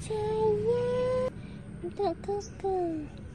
加油，大哥哥哥。